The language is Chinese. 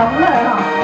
疼的哈。